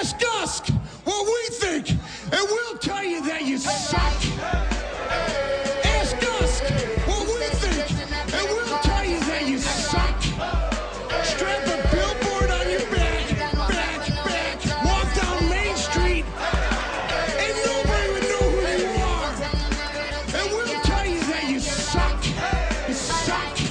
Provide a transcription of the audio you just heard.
Ask us what we think, and we'll tell you that you suck. Ask us what we think, and we'll tell you that you suck. Strap a billboard on your back, back, back, walk down Main Street, and nobody would know who you are. And we'll tell you that you suck. You suck.